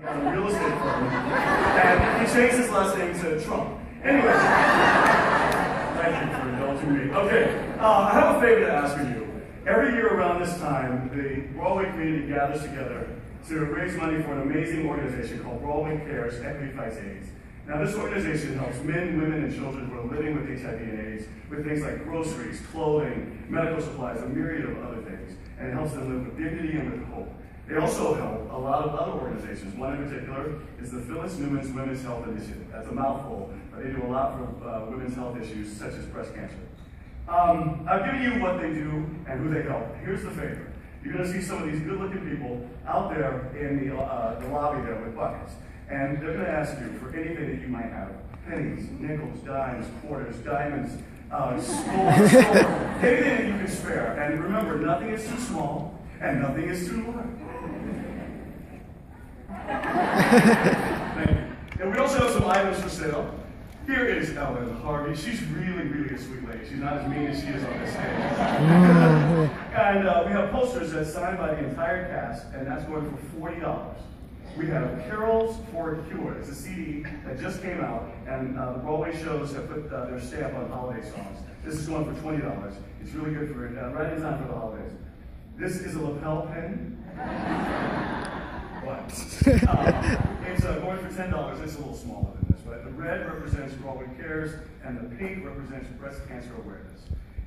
A real estate firm, and he changed his last name to Trump. Anyway, thank you for indulging me. Okay, uh, I have a favor to ask of you. Every year around this time, the Broadway community gathers together to raise money for an amazing organization called Broadway Cares Equity Fights AIDS. Now, this organization helps men, women, and children who are living with HIV and AIDS with things like groceries, clothing, medical supplies, a myriad of other things, and it helps them live with dignity and with hope. They also help a lot of other organizations. One in particular is the Phyllis Newman's Women's Health Initiative. That's a mouthful, but they do a lot for uh, women's health issues such as breast cancer. Um, I've given you what they do and who they help. Here's the favor. You're going to see some of these good-looking people out there in the, uh, the lobby there with buckets. And they're going to ask you for anything that you might have. Pennies, nickels, dimes, quarters, diamonds, uh, score, score, anything that you can spare. And remember, nothing is too small and nothing is too large. And we also have some items for sale. Here is Ellen Harvey. She's really, really a sweet lady. She's not as mean as she is on this stage. and uh, we have posters that's signed by the entire cast, and that's going for $40. We have Carols for a Cure. It's a CD that just came out, and uh, the Broadway shows have put uh, their stamp on holiday songs. This is going for $20. It's really good for uh, right in time for the holidays. This is a lapel pin. what? Uh, it's uh, going for $10. It's a little smaller than this, but the red represents Broadway Cares, and the pink represents breast cancer awareness.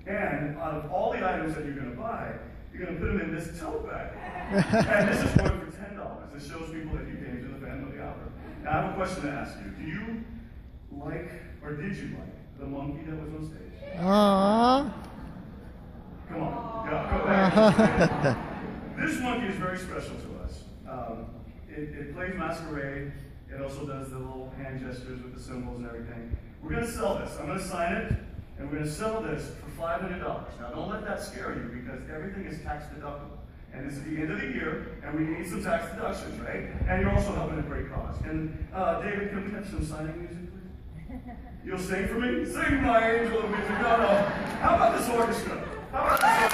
And out of all the items that you're going to buy, you're going to put them in this tote bag. and this is going for $10. This shows people that you came to the the Opera. Now, I have a question to ask you. Do you like, or did you like, the monkey that was on stage? Aww. Come on. Yeah, go back. this monkey is very special to us. Um, it, it plays masquerade. It also does the little hand gestures with the cymbals and everything. We're going to sell this. I'm going to sign it, and we're going to sell this for $500. Now, don't let that scare you because everything is tax deductible. And it's the end of the year, and we need some tax deductions, right? And you're also helping a great cause. And uh, David, can we have some signing music, please? You'll sing for me? Sing my angel of music. No, no. How about this orchestra? How about this orchestra?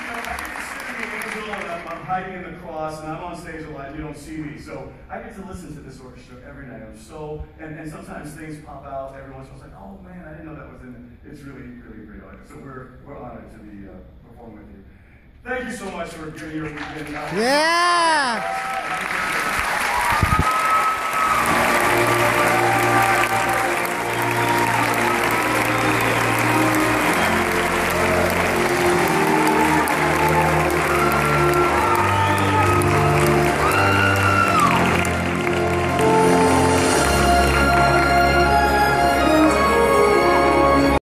You know, I get to sit in the angel and I'm, hiding in the cross and I'm on stage a lot and you don't see me. So I get to listen to this orchestra every night. I'm so, and, and sometimes things pop out every once in a while. Like, oh man, I didn't know that was in it. It's really, really great. So we're, we're honored to be uh, performing with you. Thank you so much for giving your weekend. Yeah.